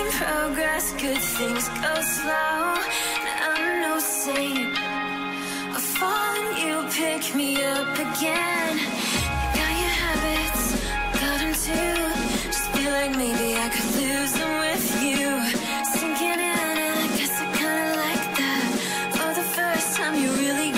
in progress, good things go slow. I'm no saint. I fall and you pick me up again. You got your habits, got them too. Just feel like maybe I could lose them with you. Sinking in, I guess I kinda like that. For the first time, you really